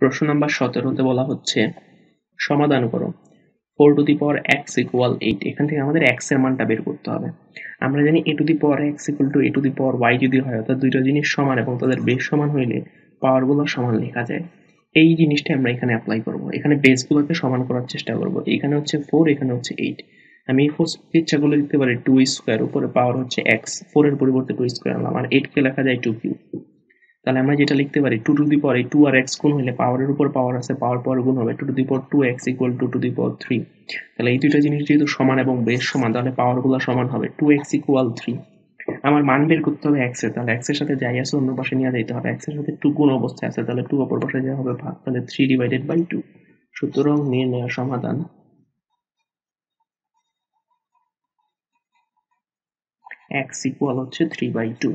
প্রশ্ন নাম্বার সতেরোতে বলা হচ্ছে, সমাধান করো। Four to the power x equal eight এখান থেকে আমাদের এক্সের মানটা বের করতে হবে। আমরা জানি a to the power x equal to a to the power y যদি হয়, অর্থাৎ দুইটা জিনিস সমান এবং তাদের বেস সমান হইলে পাওয়ারগুলো সমান লেখা যায়। এই জিনিসটা আমরা এখানে অ্যাপ্লাই করব। এখানে বেসগুলোকে সমান করার চেষ্টা করব। এখানে হচ্ছে ফোর এখানে হচ্ছে এইট আমি এই ফোর ইচ্ছাগুলো লিখতে পারি টু স্কোয়ার উপরে পাওয়ার হচ্ছে এক্স ফোর এর পরিবর্তে টু স্কোয়ার আনলাম। আর এইটকে লেখা যায় টু কিউ তাহলে আমরা যেটা লিখতে পারি টু টু দি পাওয়ার এই টু আর এক্স গুণ হলে পাওয়ারের উপর পাওয়ার আছে পাওয়ার পর গুণ হবে two to the power two x equal two to the power three তাহলে এই দুইটা জিনিস যেহেতু সমান এবং বেশ সমান, তাহলে পাওয়ারগুলো সমান হবে টু এক্স ইকুয়াল থ্রি আমার মান বের করতে হবে এক্স তাহলে এক্সের সাথে যাই আছে, অন্য পাশে নিয়ে যেতে হবে এক্সের সাথে টু গুণ অবস্থায় আছে, তাহলে টু অপর পাশে যাওয়া হবে ভাগ, তাহলে থ্রি ডিভাইডেড বাই টু সুতরাং নির্ণয় সমাধান। এক্স ইকুয়াল হচ্ছে থ্রি বাই টু